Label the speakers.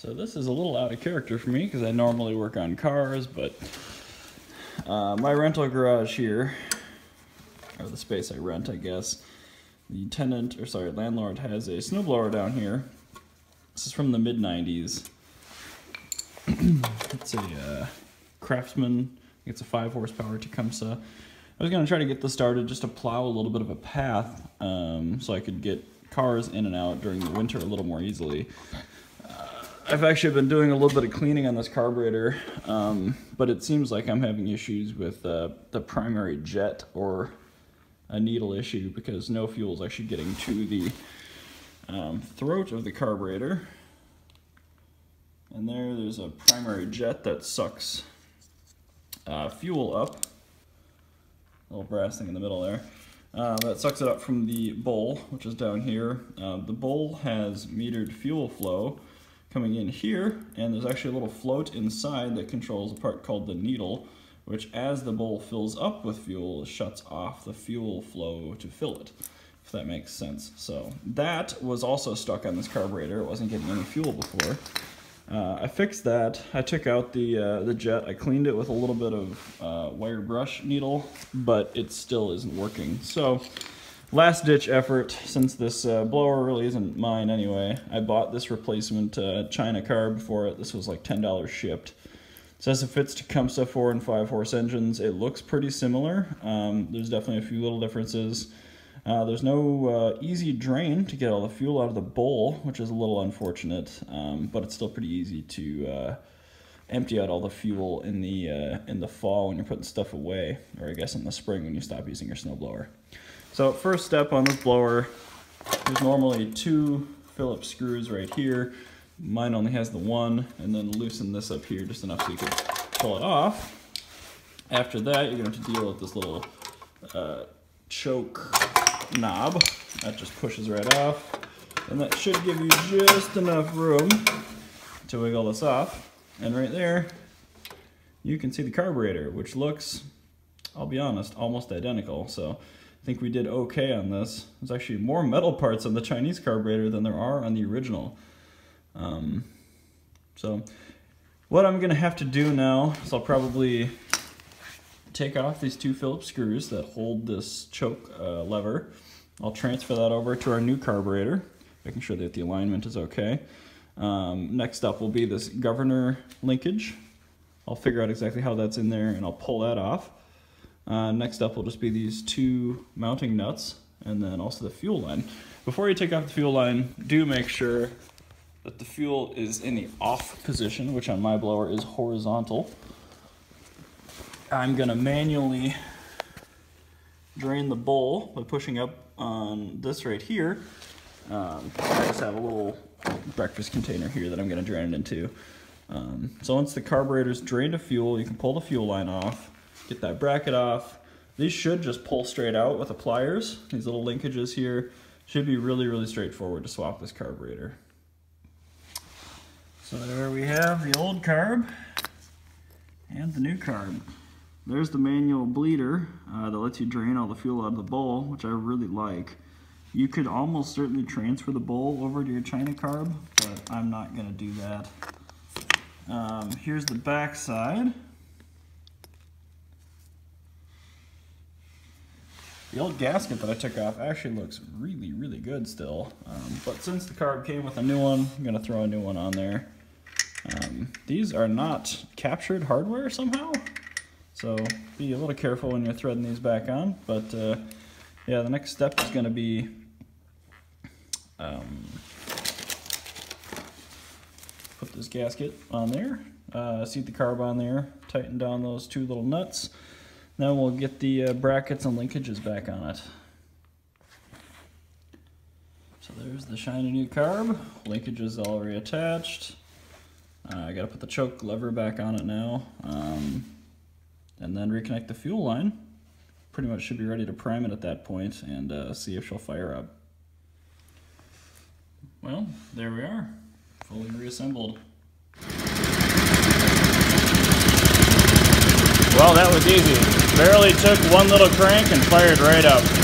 Speaker 1: So this is a little out of character for me because I normally work on cars, but uh, my rental garage here, or the space I rent, I guess, the tenant, or sorry, landlord has a snowblower down here. This is from the mid 90s. it's a uh, Craftsman, it's a 5 horsepower Tecumseh. I was to try to get this started just to plow a little bit of a path um, so I could get cars in and out during the winter a little more easily. I've actually been doing a little bit of cleaning on this carburetor, um, but it seems like I'm having issues with uh, the primary jet or a needle issue because no fuel is actually getting to the um, throat of the carburetor. And there, there's a primary jet that sucks uh, fuel up. A little brass thing in the middle there. Uh, that sucks it up from the bowl, which is down here. Uh, the bowl has metered fuel flow, coming in here, and there's actually a little float inside that controls a part called the needle, which as the bowl fills up with fuel, shuts off the fuel flow to fill it, if that makes sense. So that was also stuck on this carburetor. It wasn't getting any fuel before. Uh, I fixed that. I took out the uh, the jet. I cleaned it with a little bit of uh, wire brush needle, but it still isn't working. So last ditch effort, since this uh, blower really isn't mine anyway, I bought this replacement uh, China carb for it. This was like $10 shipped. It says it fits Tecumseh 4 and 5 horse engines. It looks pretty similar. Um, there's definitely a few little differences. Uh, there's no uh, easy drain to get all the fuel out of the bowl, which is a little unfortunate, um, but it's still pretty easy to uh, empty out all the fuel in the uh, in the fall when you're putting stuff away, or I guess in the spring when you stop using your snowblower. So first step on this blower, there's normally two Phillips screws right here. Mine only has the one, and then loosen this up here just enough so you can pull it off. After that, you're going to have to deal with this little uh, choke knob. That just pushes right off. And that should give you just enough room to wiggle this off. And right there, you can see the carburetor, which looks, I'll be honest, almost identical. So I think we did okay on this. There's actually more metal parts on the Chinese carburetor than there are on the original. Um, so what I'm gonna have to do now is I'll probably take off these two Phillips screws that hold this choke uh, lever. I'll transfer that over to our new carburetor, making sure that the alignment is okay. Um, next up will be this governor linkage. I'll figure out exactly how that's in there and I'll pull that off. Uh, next up will just be these two mounting nuts and then also the fuel line. Before you take off the fuel line, do make sure that the fuel is in the off position, which on my blower is horizontal. I'm gonna manually drain the bowl by pushing up on this right here. Um, I just have a little breakfast container here that I'm gonna drain it into. Um, so once the carburetor's drained of fuel, you can pull the fuel line off get that bracket off. These should just pull straight out with the pliers. These little linkages here should be really, really straightforward to swap this carburetor. So there we have the old carb and the new carb. There's the manual bleeder uh, that lets you drain all the fuel out of the bowl, which I really like. You could almost certainly transfer the bowl over to your China carb, but I'm not gonna do that. Um, here's the back side. The old gasket that I took off actually looks really, really good still. Um, but since the carb came with a new one, I'm gonna throw a new one on there. Um, these are not captured hardware somehow. So be a little careful when you're threading these back on. But uh, yeah, the next step is gonna be um, put this gasket on there, uh, seat the carb on there, tighten down those two little nuts. Then we'll get the uh, brackets and linkages back on it. So there's the shiny new carb. Linkages all reattached. Uh, I gotta put the choke lever back on it now. Um, and then reconnect the fuel line. Pretty much should be ready to prime it at that point and uh, see if she'll fire up. Well, there we are, fully reassembled. Well, that was easy. Barely took one little crank and fired right up.